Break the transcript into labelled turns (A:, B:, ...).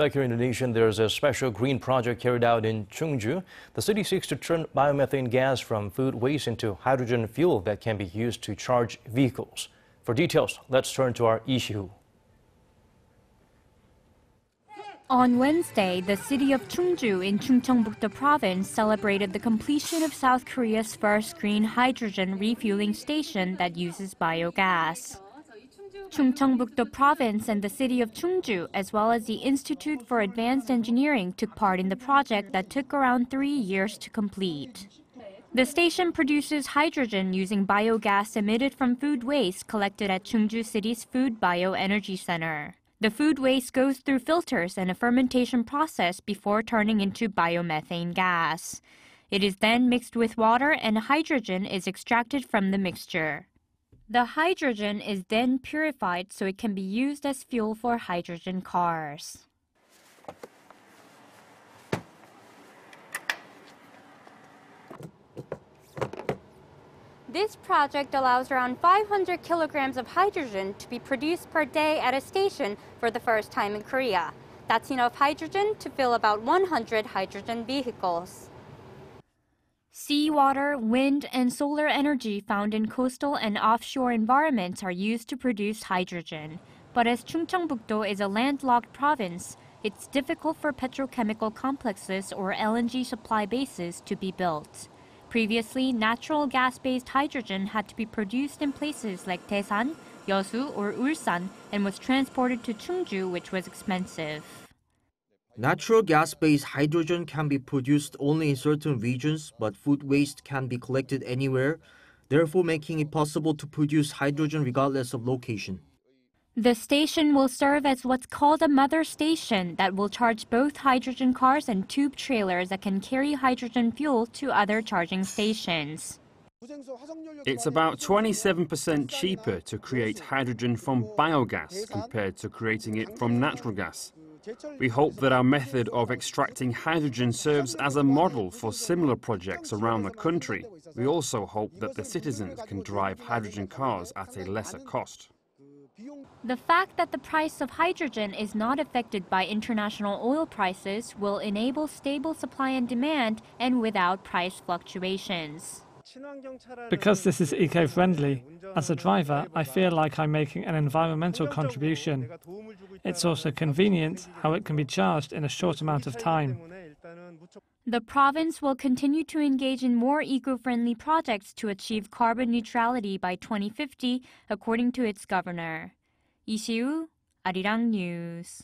A: Back here in the nation, there's a special green project carried out in Chungju. The city seeks to turn biomethane gas from food waste into hydrogen fuel that can be used to charge vehicles. For details, let's turn to our Lee Shi-hoo.
B: On Wednesday, the city of Chungju in Chungcheongbuk-do province celebrated the completion of South Korea's first green hydrogen refueling station that uses biogas. Chungcheongbuk-do province and the city of Chungju, as well as the Institute for Advanced Engineering, took part in the project that took around three years to complete. The station produces hydrogen using biogas emitted from food waste collected at Chungju City's Food Bioenergy Center. The food waste goes through filters and a fermentation process before turning into biomethane gas. It is then mixed with water and hydrogen is extracted from the mixture. The hydrogen is then purified so it can be used as fuel for hydrogen cars. This project allows around 500 kilograms of hydrogen to be produced per day at a station for the first time in Korea. That's enough hydrogen to fill about 100 hydrogen vehicles. Seawater, wind, and solar energy found in coastal and offshore environments are used to produce hydrogen. But as Chungcheongbuk-do is a landlocked province, it's difficult for petrochemical complexes or LNG supply bases to be built. Previously, natural gas-based hydrogen had to be produced in places like Daesan, Yeosu, or Ulsan and was transported to Chungju, which was expensive.
C: Natural gas-based hydrogen can be produced only in certain regions, but food waste can be collected anywhere, therefore making it possible to produce hydrogen regardless of location.
B: The station will serve as what's called a mother station that will charge both hydrogen cars and tube trailers that can carry hydrogen fuel to other charging stations.
D: It's about 27% cheaper to create hydrogen from biogas compared to creating it from natural gas. We hope that our method of extracting hydrogen serves as a model for similar projects around the country. We also hope that the citizens can drive hydrogen cars at a lesser cost.
B: The fact that the price of hydrogen is not affected by international oil prices will enable stable supply and demand and without price fluctuations.
E: Because this is eco-friendly, as a driver, I feel like I'm making an environmental contribution. It's also convenient how it can be charged in a short amount of time.
B: The province will continue to engage in more eco-friendly projects to achieve carbon neutrality by 2050, according to its governor. 이시우, 아리랑 뉴스